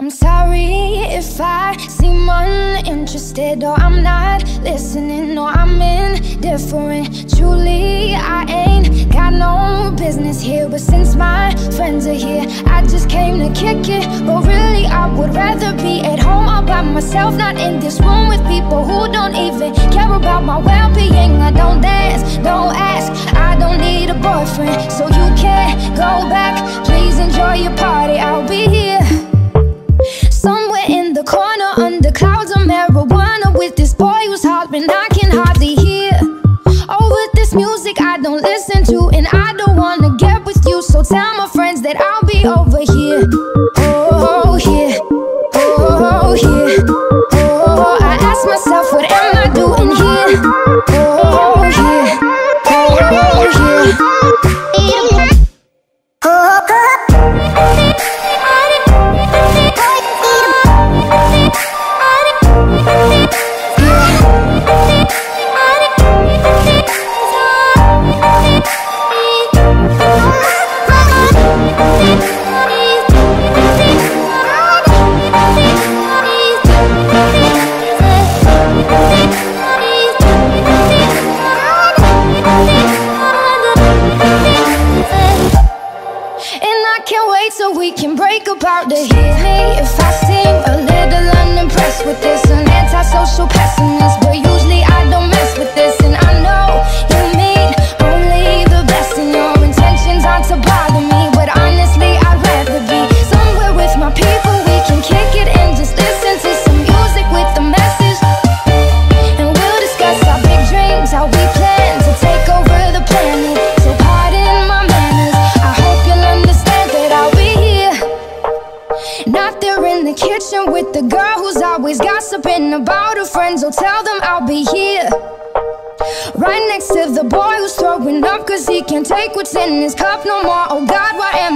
I'm sorry if I seem uninterested or I'm not listening or I'm indifferent. Truly, I ain't got no business here, but since my friends are here, I just came to kick it. But really, I would rather be at home all by myself, not in this room with people who don't even care about my well-being. I don't dance, don't ask, I don't need a boyfriend, so you can't go back. Please enjoy your party, I'll be here. Boy who's hollering I can hardly hear. Oh, over this music I don't listen to And I don't wanna get with you. So tell my friends that I'll be over here. Oh, here. Oh, here. Oh, I ask myself what am I doing here? Oh, here. Oh, so we can break apart to hear me If I seem a little unimpressed kitchen with the girl who's always gossiping about her friends. Oh, tell them I'll be here. Right next to the boy who's throwing up Cause he can't take what's in his cup no more Oh God, why am